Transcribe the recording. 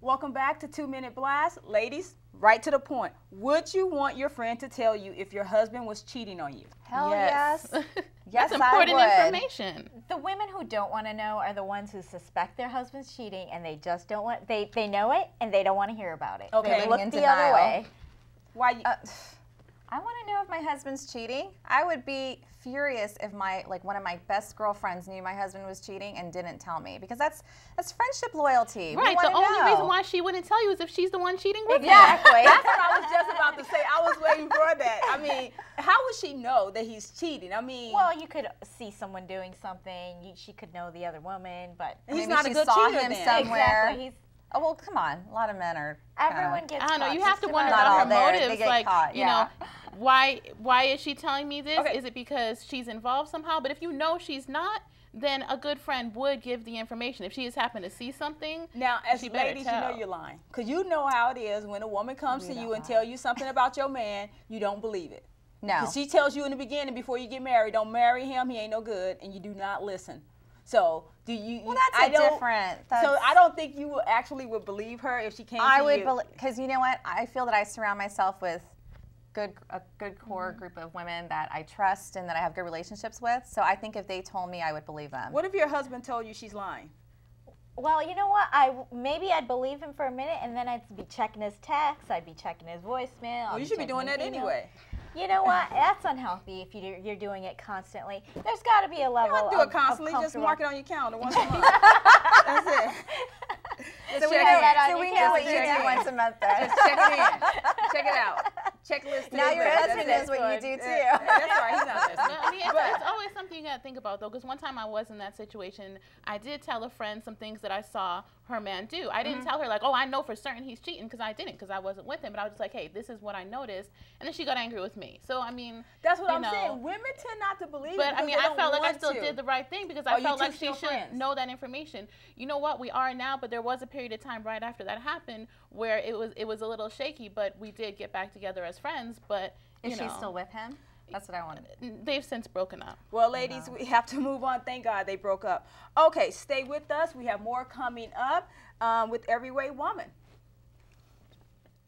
Welcome back to Two Minute Blast. Ladies, right to the point. Would you want your friend to tell you if your husband was cheating on you? Hell Yes. yes. yes, That's important I would. information. The women who don't want to know are the ones who suspect their husband's cheating and they just don't want they they know it and they don't want to hear about it. Okay. They Living look in the denial. other way. Why you? Uh, I want to know if my husband's cheating. I would be furious if my like one of my best girlfriends knew my husband was cheating and didn't tell me because that's that's friendship loyalty. Right. The only know. reason why she wouldn't tell you is if she's the one cheating with him. Exactly. That's what I was just about to say. I was waiting for that. I mean, how would she know that he's cheating? I mean, well, you could see someone doing something. You, she could know the other woman, but he's Maybe not she a good saw cheater him then. somewhere. exactly. He's Oh well, come on. A lot of men are. kinda- everyone gets. I don't know. You have to about wonder Not about all her motives. Like, caught, you yeah. know, why why is she telling me this? Okay. Is it because she's involved somehow? But if you know she's not, then a good friend would give the information. If she has happened to see something, Now, as She ladies, you know you're lying because you know how it is when a woman comes We to you and lie. tell you something about your man, you don't believe it. No. 'Cause she tells you in the beginning before you get married, don't marry him, he ain't no good, and you do not listen. So, do you? Well, that's I don't- different. So I don't think you actually would believe her if she came I to would you. believe because you know what? I feel that I surround myself with good a good core Mm-hmm. group of women that I trust and that I have good relationships with. So I think if they told me, I would believe them. what if your husband told you she's lying? Well, you know what? I maybe I'd believe him for a minute, and then I'd be checking his texts. I'd be checking his voicemail. Well, you should be checking doing that emails. anyway. You know what? That's unhealthy if you're, you're doing it constantly. There's got to be a level. You level. don't do it of- of constantly. Just mark it on your calendar once a month. That's it. Just so we check know, in. that so we know what you do once a month then. Just check it in. Check it out. Checklist. now the your list. husband That's knows what you do too. Yeah, That's right. He's not No, listening. I mean, it's, But- it's always something you got to think about though, because one time I was in that situation. I did tell a friend some things that I saw her man do. I Mm-hmm. didn't tell her like, oh, I know for certain he's cheating, because I didn't, because I wasn't with him. But I was just like, hey, this is what I noticed, and then she got angry with me. So I mean, That's what I'm know, saying. Women tend not to believe. But it I mean, I felt like I still to. did the right thing because Oh, I you felt like she should friends? know that information. You know what? We are now, but there was a period of time right after that happened where it was it was a little shaky, but we did get back together as friends. But Is she know, still with him? That's what I wanted. They've since broken up. Well, ladies, we have to move on. Thank God they broke up. Okay, stay with us. We have more coming up um, with Every Way Woman.